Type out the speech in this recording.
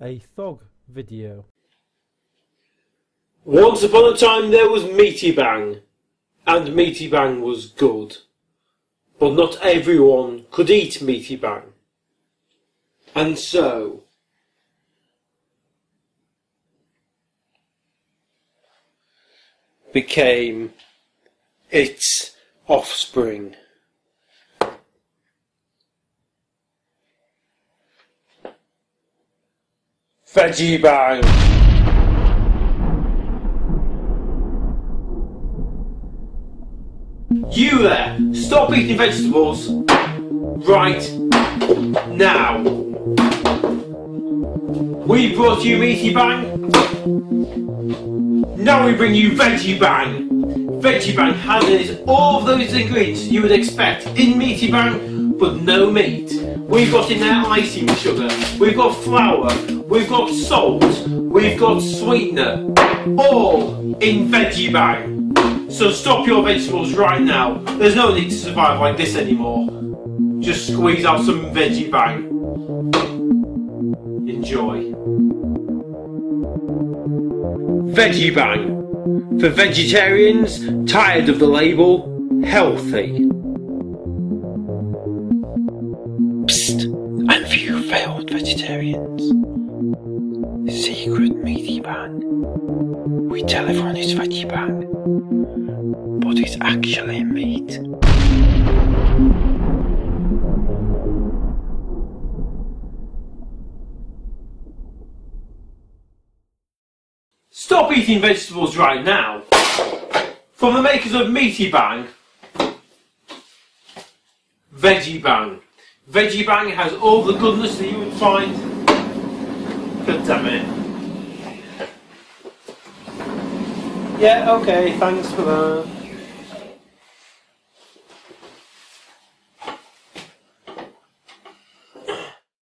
a Thog video. Once upon a time there was Meaty Bang, and Meaty Bang was good. But not everyone could eat Meaty Bang. And so, became its offspring. Veggie Bang! You there! Stop eating vegetables! Right now! We brought you Meaty Bang! Now we bring you Veggie Bang! Veggie Bang has all of those ingredients you would expect in Meaty Bang, but no meat. We've got in there icing sugar, we've got flour, we've got salt, we've got sweetener, all in Veggie Bang. So stop your vegetables right now. There's no need to survive like this anymore. Just squeeze out some Veggie Bang. Enjoy. Veggie Bang. For vegetarians tired of the label healthy. Failed vegetarians. Secret meaty bang. We tell everyone it's veggie bang, but it's actually meat. Stop eating vegetables right now. From the makers of Meaty Bang, Veggie Bang. Veggie Bang has all the goodness that you would find. God damn it. Yeah, okay, thanks for that.